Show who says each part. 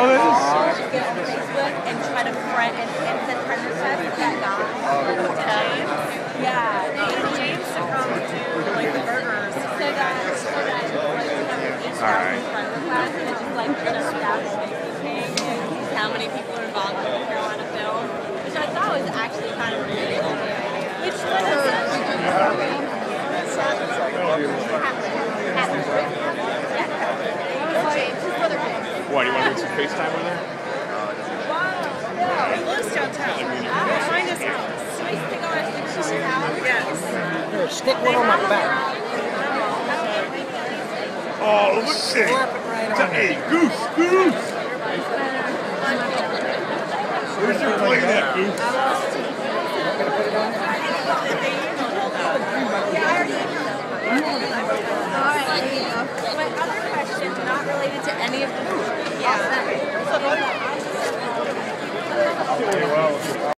Speaker 1: Facebook and try to friend and, and send friend requests to that guy. James? Yeah.
Speaker 2: James, James to come do like the burgers.
Speaker 1: So that, so that like, each friend requests and just like up that Facebook page and how many people are involved with the Carolina film, which I thought was actually kind of really cool. Which one is it?
Speaker 3: What, do you want to do some FaceTime with her?
Speaker 2: He lives downtown. We'll find his house. Yes.
Speaker 4: Here, stick one on my back.
Speaker 3: Oh, look at
Speaker 4: Slap it right
Speaker 3: Hey, Goose, Goose! Where's your plate at, Goose?
Speaker 1: Thank you. É.